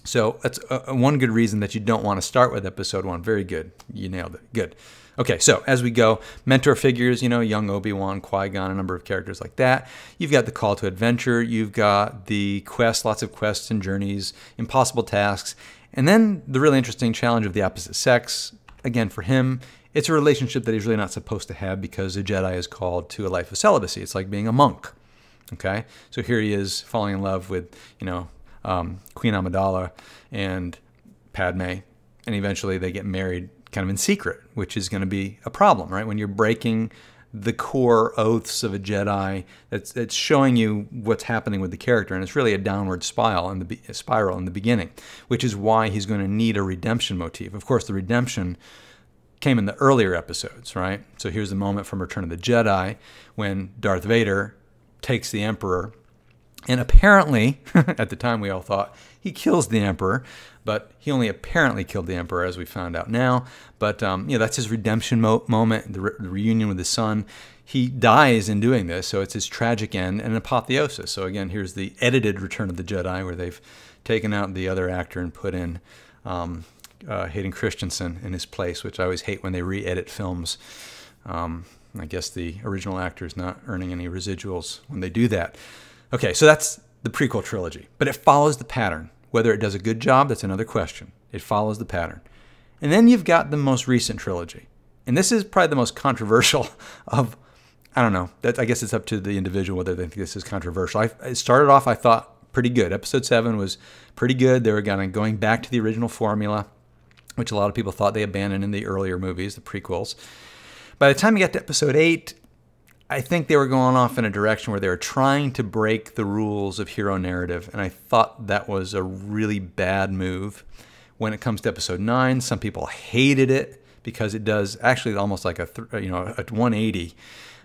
So that's a, one good reason that you don't want to start with episode one. Very good. You nailed it. Good. Okay, so as we go, mentor figures, you know, young Obi Wan, Qui Gon, a number of characters like that. You've got the call to adventure. You've got the quest, lots of quests and journeys, impossible tasks. And then the really interesting challenge of the opposite sex. Again, for him, it's a relationship that he's really not supposed to have because a Jedi is called to a life of celibacy. It's like being a monk. Okay, so here he is falling in love with, you know, um, Queen Amidala and Padme, and eventually they get married kind of in secret, which is going to be a problem, right? When you're breaking the core oaths of a Jedi. That's it's showing you what's happening with the character, and it's really a downward spiral in the spiral in the beginning, which is why he's going to need a redemption motif. Of course, the redemption came in the earlier episodes, right? So here's the moment from Return of the Jedi when Darth Vader takes the Emperor, and apparently, at the time we all thought he kills the Emperor, but he only apparently killed the emperor, as we found out now. But um, you know, that's his redemption mo- moment, the, re- the, reunion with his son. He dies in doing this, so it's his tragic end and an apotheosis. So again, here's the edited Return of the Jedi, where they've taken out the other actor and put in um, uh, Hayden Christensen in his place, which I always hate when they re-edit films. Um, I guess the original actor is not earning any residuals when they do that. Okay, so that's the prequel trilogy, but it follows the pattern. Whether it does a good job, that's another question. It follows the pattern. And then you've got the most recent trilogy. And this is probably the most controversial of, I don't know, that, I guess it's up to the individual whether they think this is controversial. I, it started off, I thought, pretty good. Episode 7 was pretty good. They were kind of going back to the original formula, which a lot of people thought they abandoned in the earlier movies, the prequels. By the time you got to episode 8, I think they were going off in a direction where they were trying to break the rules of hero narrative, and I thought that was a really bad move. When it comes to episode nine, some people hated it because it does actually almost like a you know a 180.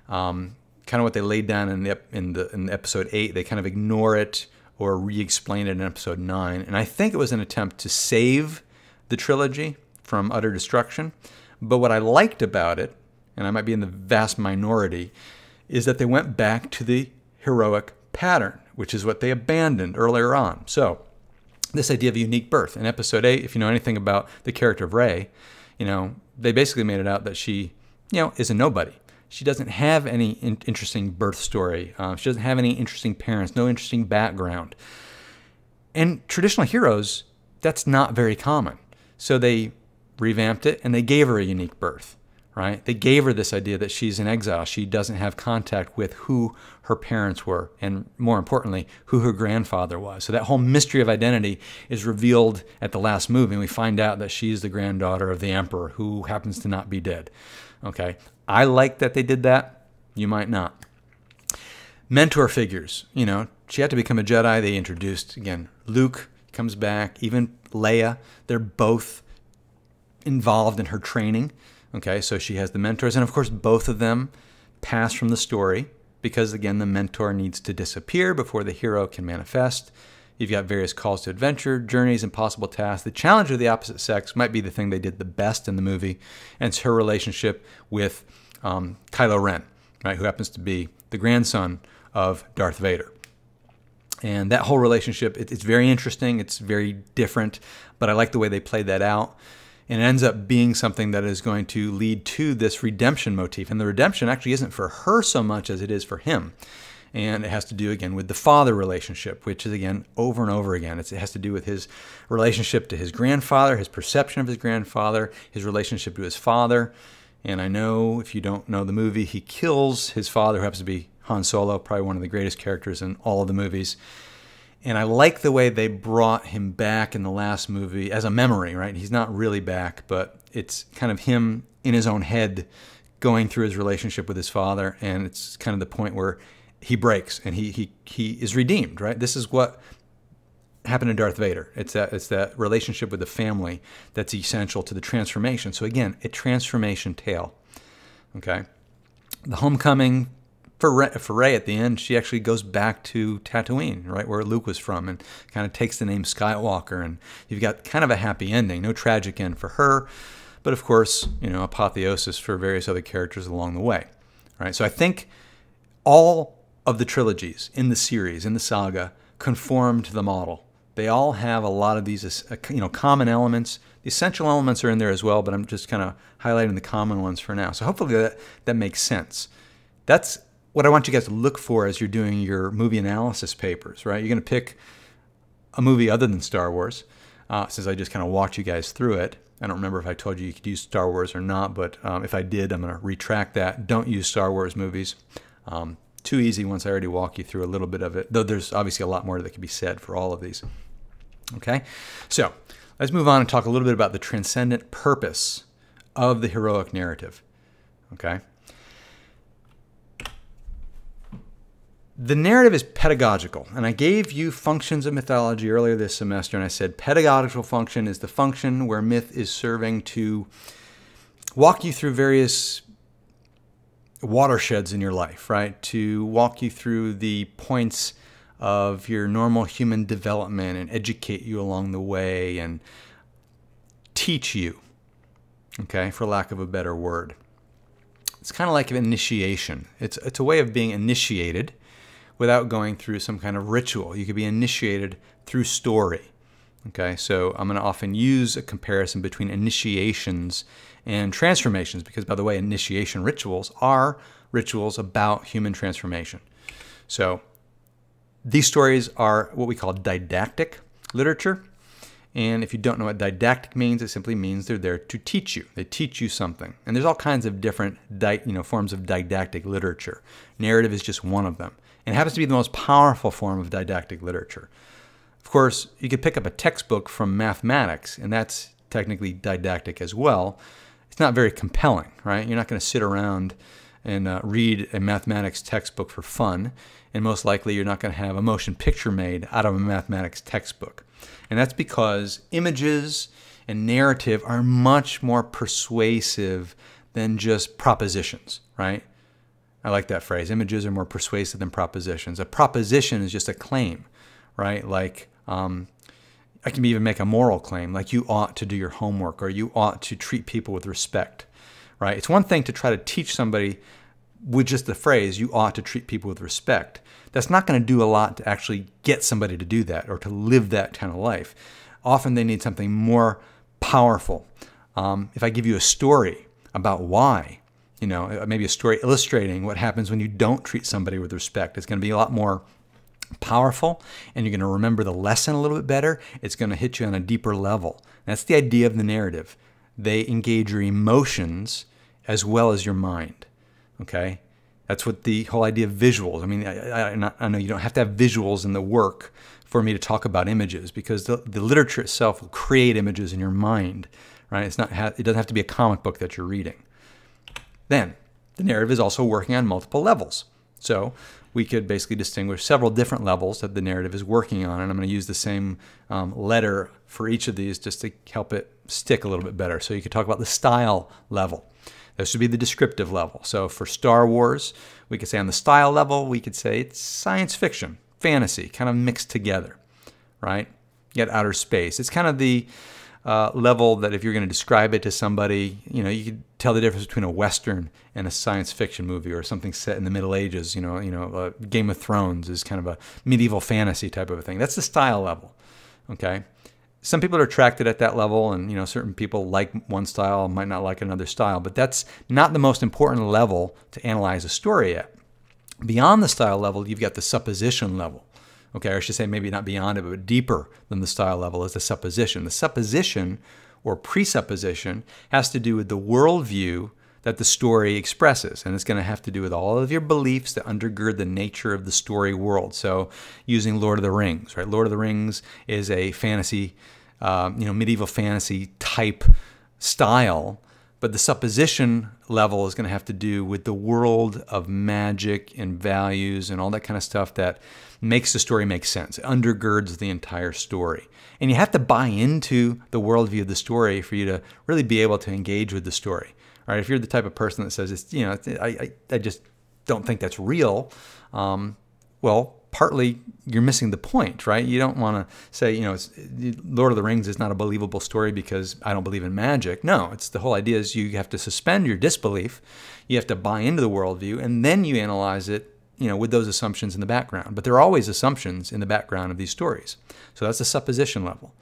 Um, kind of what they laid down in the in the in episode eight. They kind of ignore it or re-explain it in episode 9. And I think it was an attempt to save the trilogy from utter destruction. But what I liked about it, and I might be in the vast minority, is that they went back to the heroic pattern, which is what they abandoned earlier on. So, this idea of unique birth. In episode 8, if you know anything about the character of Rey, you know, they basically made it out that she, you know, is a nobody. She doesn't have any in- interesting birth story. Uh, she doesn't have any interesting parents, no interesting background. And traditional heroes, that's not very common. So they revamped it and they gave her a unique birth right? They gave her this idea that she's in exile. She doesn't have contact with who her parents were, and more importantly, who her grandfather was. So that whole mystery of identity is revealed at the last movie, and we find out that she's the granddaughter of the emperor who happens to not be dead. Okay, I like that they did that. You might not. Mentor figures, you know, she had to become a Jedi. They introduced again Luke comes back, even Leia. They're both involved in her training. Okay, so she has the mentors, and of course, both of them pass from the story because, again, the mentor needs to disappear before the hero can manifest. You've got various calls to adventure, journeys, impossible tasks. The challenge of the opposite sex might be the thing they did the best in the movie, and it's her relationship with um, Kylo Ren, right, who happens to be the grandson of Darth Vader. And that whole relationship, it, it's very interesting. It's very different, but I like the way they played that out and it ends up being something that is going to lead to this redemption motif. And the redemption actually isn't for her so much as it is for him. And it has to do again with the father relationship, which is again over and over again. It's, it has to do with his relationship to his grandfather, his perception of his grandfather, his relationship to his father. And I know if you don't know the movie, he kills his father, who happens to be Han Solo, probably one of the greatest characters in all of the movies. And I like the way they brought him back in the last movie as a memory, right? He's not really back, but it's kind of him in his own head going through his relationship with his father. And it's kind of the point where he breaks and he, he, he is redeemed, right? This is what happened to Darth Vader. It's that, it's that relationship with the family that's essential to the transformation. So, again, a transformation tale. Okay. The homecoming for Rey, for Rey at the end, she actually goes back to Tatooine, right where Luke was from, and kind of takes the name Skywalker. And you've got kind of a happy ending, no tragic end for her, but of course, you know, apotheosis for various other characters along the way. Right. So I think all of the trilogies in the series, in the saga, conform to the model. They all have a lot of these, uh, you know, common elements. The essential elements are in there as well, but I'm just kind of highlighting the common ones for now. So hopefully that, that makes sense. That's what I want you guys to look for as you're doing your movie analysis papers, right? You're going to pick a movie other than Star Wars, uh, since I just kind of walked you guys through it. I don't remember if I told you you could use Star Wars or not, but um, if I did, I'm going to retract that. Don't use Star Wars movies. Um, too easy once I already walk you through a little bit of it, though there's obviously a lot more that can be said for all of these. Okay, so let's move on and talk a little bit about the transcendent purpose of the heroic narrative. Okay. The narrative is pedagogical, and I gave you functions of mythology earlier this semester, and I said pedagogical function is the function where myth is serving to walk you through various watersheds in your life, right? To walk you through the points of your normal human development and educate you along the way and teach you, okay, for lack of a better word. It's kind of like an initiation. It's, it's a way of being initiated without going through some kind of ritual. You could be initiated through story. Okay, so I'm going to often use a comparison between initiations and transformations because, by the way, initiation rituals are rituals about human transformation. So these stories are what we call didactic literature. And if you don't know what didactic means, it simply means they're there to teach you. They teach you something. And there's all kinds of different you know, forms of didactic literature. Narrative is just one of them and happens to be the most powerful form of didactic literature. Of course, you could pick up a textbook from mathematics, and that's technically didactic as well. It's not very compelling, right? You're not going to sit around and uh, read a mathematics textbook for fun, and most likely you're not going to have a motion picture made out of a mathematics textbook. And that's because images and narrative are much more persuasive than just propositions, right? I like that phrase. Images are more persuasive than propositions. A proposition is just a claim, right? Like, um, I can even make a moral claim, like you ought to do your homework or you ought to treat people with respect, right? It's one thing to try to teach somebody with just the phrase, you ought to treat people with respect. That's not going to do a lot to actually get somebody to do that or to live that kind of life. Often they need something more powerful. Um, if I give you a story about why, you know, uh, maybe a story illustrating what happens when you don't treat somebody with respect, it's going to be a lot more powerful and you're going to remember the lesson a little bit better. It's going to hit you on a deeper level. That's the idea of the narrative. They engage your emotions as well as your mind. Okay? That's what the whole idea of visuals. I mean, I, I, I know you don't have to have visuals in the work for me to talk about images because the, the literature itself will create images in your mind, right? It's not, it doesn't have to be a comic book that you're reading. Then, the narrative is also working on multiple levels. So, we could basically distinguish several different levels that the narrative is working on. And I'm going to use the same um, letter for each of these just to help it stick a little bit better. So you could talk about the style level. This would be the descriptive level. So for Star Wars, we could say on the style level, we could say it's science fiction, fantasy, kind of mixed together, right? Yet outer space. It's kind of the uh, level that if you're going to describe it to somebody, you know, you could tell the difference between a western and a science fiction movie or something set in the Middle Ages. You know, you know, uh, Game of Thrones is kind of a medieval fantasy type of a thing. That's the style level. Okay, some people are attracted at that level, and you know, certain people like one style, might not like another style. But that's not the most important level to analyze a story at. Beyond the style level, you've got the supposition level okay, or I should say maybe not beyond it, but deeper than the style level is the supposition. The supposition or presupposition has to do with the worldview that the story expresses. And it's going to have to do with all of your beliefs that undergird the nature of the story world. So, using Lord of the Rings, right? Lord of the Rings is a fantasy, um, you know, medieval fantasy type style but the supposition level is going to have to do with the world of magic and values and all that kind of stuff that makes the story make sense, undergirds the entire story. And you have to buy into the worldview of the story for you to really be able to engage with the story. All right, if you're the type of person that says, it's, you know, I, I, I just don't think that's real, um, well, partly you're missing the point, right? You don't want to say, you know, Lord of the Rings is not a believable story because I don't believe in magic. No, it's the whole idea is you have to suspend your disbelief, you have to buy into the worldview, and then you analyze it, you know, with those assumptions in the background. But there are always assumptions in the background of these stories. So that's the supposition level.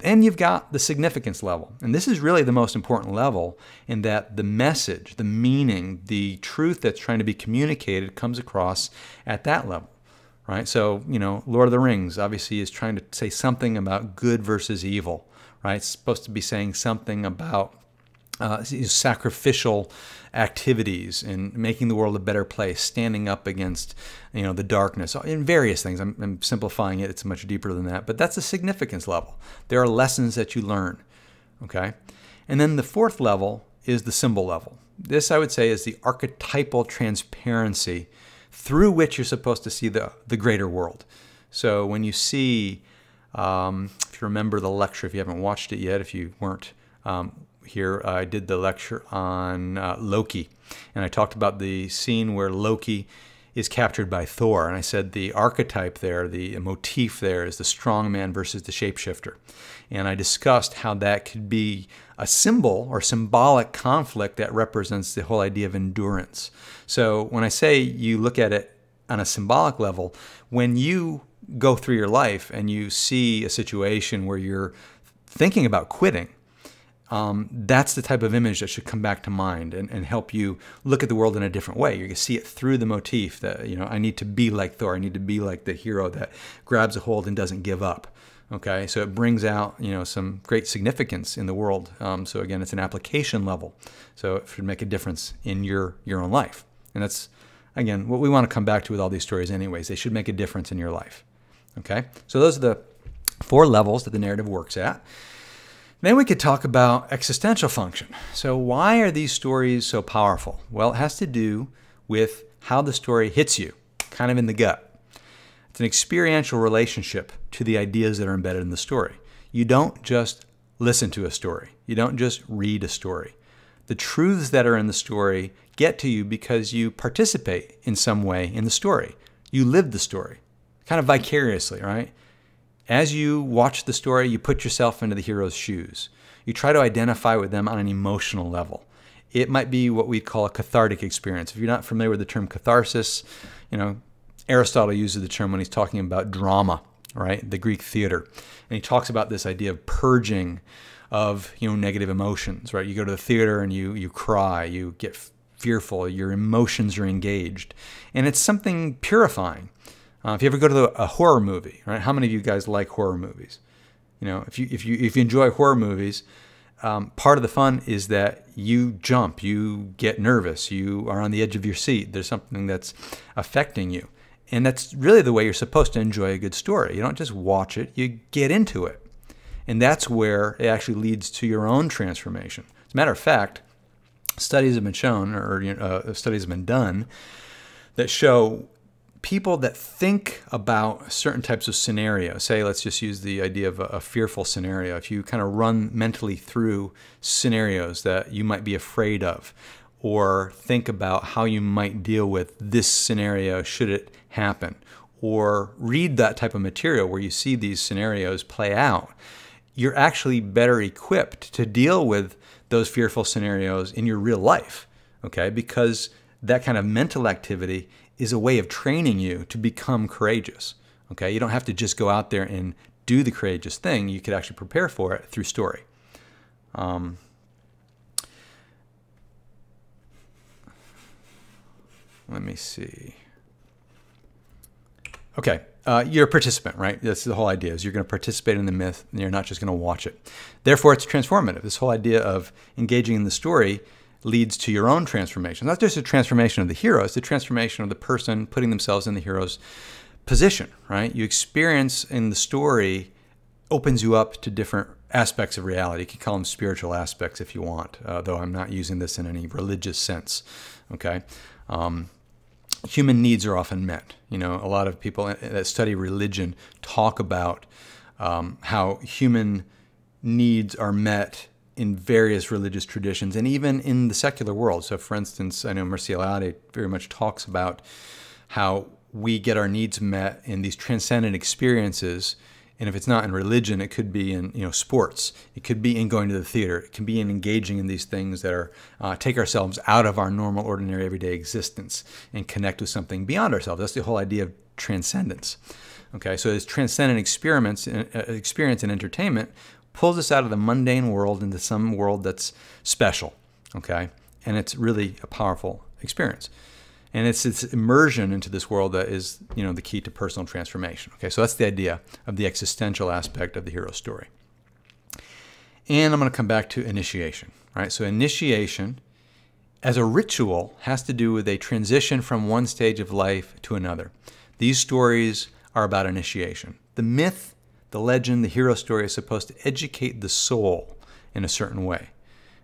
Then you've got the significance level. And this is really the most important level in that the message, the meaning, the truth that's trying to be communicated comes across at that level right? So, you know, Lord of the Rings obviously is trying to say something about good versus evil, right? It's supposed to be saying something about uh, sacrificial activities and making the world a better place, standing up against you know the darkness, in various things. I'm, I'm, simplifying it; it's much deeper than that. But that's a significance level. There are lessons that you learn, okay. And then the fourth level is the symbol level. This, I would say, is the archetypal transparency through which you're supposed to see the, the greater world. So when you see, um, if you remember the lecture, if you haven't watched it yet, if you weren't um, here, I did the lecture on uh, Loki. And I talked about the scene where Loki is captured by Thor. And I said the archetype there, the motif there, is the strong man versus the shapeshifter. And I discussed how that could be a symbol or symbolic conflict that represents the whole idea of endurance. So when I say you look at it on a symbolic level, when you go through your life and you see a situation where you're thinking about quitting, um, that's the type of image that should come back to mind and, and help you look at the world in a different way. You can see it through the motif that, you know, I need to be like Thor. I need to be like the hero that grabs a hold and doesn't give up. Okay, so it brings out you know some great significance in the world. Um, so again, it's an application level, so it should make a difference in your your own life, and that's again what we want to come back to with all these stories. Anyways, they should make a difference in your life. Okay, so those are the four levels that the narrative works at. Then we could talk about existential function. So why are these stories so powerful? Well, it has to do with how the story hits you, kind of in the gut. It's an experiential relationship to the ideas that are embedded in the story. You don't just listen to a story, you don't just read a story. The truths that are in the story get to you because you participate in some way in the story. You live the story, kind of vicariously, right? As you watch the story, you put yourself into the hero's shoes. You try to identify with them on an emotional level. It might be what we call a cathartic experience. If you're not familiar with the term catharsis, you know, Aristotle uses the term when he's talking about drama, right? The Greek theater. And he talks about this idea of purging of, you know, negative emotions, right? You go to the theater and you you cry, you get fearful, your emotions are engaged. And it's something purifying. Uh, if you ever go to the, a horror movie, right? How many of you guys like horror movies? You know, if you if you if you enjoy horror movies, um, part of the fun is that you jump, you get nervous, you are on the edge of your seat. There's something that's affecting you, and that's really the way you're supposed to enjoy a good story. You don't just watch it; you get into it, and that's where it actually leads to your own transformation. As a matter of fact, studies have been shown, or uh, studies have been done, that show people that think about certain types of scenarios, say, let's just use the idea of a, a, fearful scenario. If you kind of run mentally through scenarios that you might be afraid of, or think about how you might deal with this scenario should it happen, or read that type of material where you see these scenarios play out, you're actually better equipped to deal with those fearful scenarios in your real life, okay? Because that kind of mental activity is a way of training you to become courageous. Okay, you don't have to just go out there and do the courageous thing. You could actually prepare for it through story. Um, let me see. Okay, uh, you're a participant, right? That's the whole idea. Is you're going to participate in the myth, and you're not just going to watch it. Therefore, it's transformative. This whole idea of engaging in the story leads to your own transformation. Not just a transformation of the hero, it's the transformation of the person putting themselves in the hero's position, right? You experience in the story opens you up to different aspects of reality. You can call them spiritual aspects if you want, uh, though I'm not using this in any religious sense, okay? Um, human needs are often met. You know, a lot of people that study religion talk about um, how human needs are met in various religious traditions and even in the secular world. So, for instance, I know Mircea Eliade very much talks about how we get our needs met in these transcendent experiences. And if it's not in religion, it could be in you know sports. It could be in going to the theater. It can be in engaging in these things that are uh, take ourselves out of our normal, ordinary, everyday existence and connect with something beyond ourselves. That's the whole idea of transcendence. Okay, so this transcendent experiments, uh, experience and entertainment pulls us out of the mundane world into some world that's special, okay? And it's really a powerful experience. And it's its immersion into this world that is, you know, the key to personal transformation. Okay, so that's the idea of the existential aspect of the hero story. And I'm going to come back to initiation. Right? So initiation as a ritual has to do with a transition from one stage of life to another. These stories are about initiation. The myth the legend, the hero story is supposed to educate the soul in a certain way.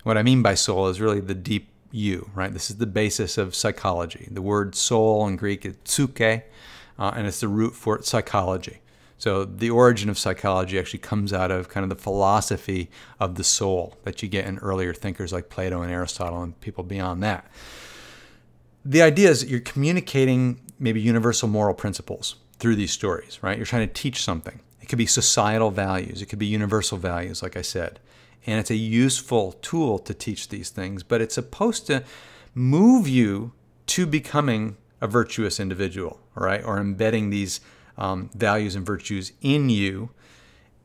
What I mean by soul is really the deep you, right? This is the basis of psychology. The word soul in Greek is psyche, uh, and it's the root for psychology. So the origin of psychology actually comes out of kind of the philosophy of the soul that you get in earlier thinkers like Plato and Aristotle and people beyond that. The idea is that you're communicating maybe universal moral principles through these stories, right? You're trying to teach something. It could be societal values, it could be universal values, like I said. And it's a useful tool to teach these things, but it's supposed to move you to becoming a virtuous individual, right? Or embedding these um, values and virtues in you.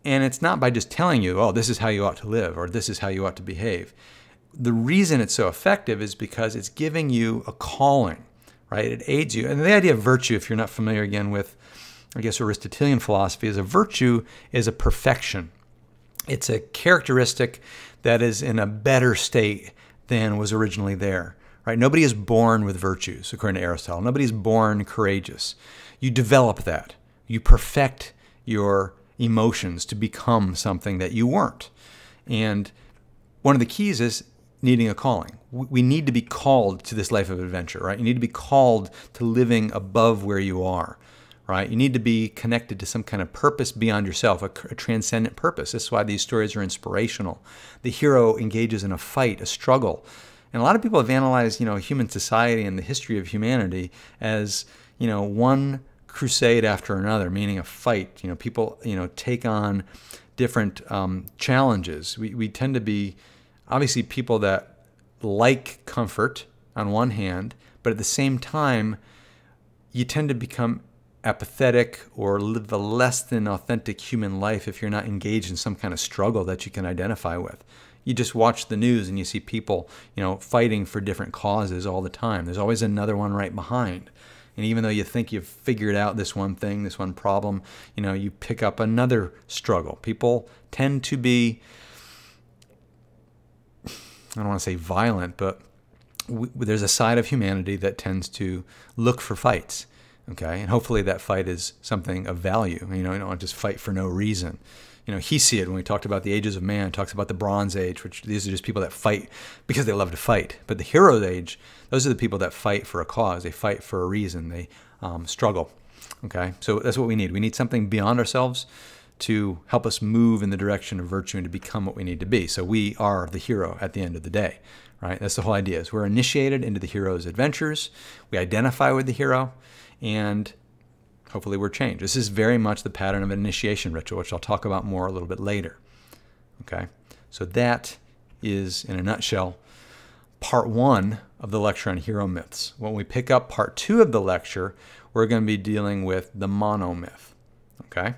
And it's not by just telling you, oh, this is how you ought to live or this is how you ought to behave. The reason it's so effective is because it's giving you a calling, right? It aids you. And the idea of virtue, if you're not familiar again with I guess Aristotelian philosophy is a virtue is a perfection. It's a characteristic that is in a better state than was originally there. Right? Nobody is born with virtues, according to Aristotle. Nobody is born courageous. You develop that. You perfect your emotions to become something that you weren't. And one of the keys is needing a calling. We need to be called to this life of adventure, right? You need to be called to living above where you are right? You need to be connected to some kind of purpose beyond yourself, a, a, transcendent purpose. This is why these stories are inspirational. The hero engages in a fight, a struggle. And a lot of people have analyzed, you know, human society and the history of humanity as, you know, one crusade after another, meaning a fight. You know, people you know take on different um, challenges. We we tend to be obviously people that like comfort on one hand, but at the same time, you tend to become apathetic or live a less than authentic human life if you're not engaged in some kind of struggle that you can identify with. You just watch the news and you see people, you know, fighting for different causes all the time. There's always another one right behind. And even though you think you've figured out this one thing, this one problem, you know, you pick up another struggle. People tend to be I don't want to say violent, but we, there's a side of humanity that tends to look for fights. Okay, and hopefully that fight is something of value. You know, you don't want to just fight for no reason. You know, Hesiod, when we talked about the ages of man, talks about the Bronze Age, which these are just people that fight because they love to fight. But the Hero Age, those are the people that fight for a cause. They fight for a reason. They um, struggle. Okay, so that's what we need. We need something beyond ourselves to help us move in the direction of virtue and to become what we need to be. So we are the hero at the end of the day, right? That's the whole idea. Is we're initiated into the hero's adventures. We identify with the hero, and hopefully we're changed. This is very much the pattern of an initiation ritual, which I'll talk about more a little bit later. Okay, so that is, in a nutshell, part one of the lecture on hero myths. When we pick up part two of the lecture, we're going to be dealing with the monomyth. Okay.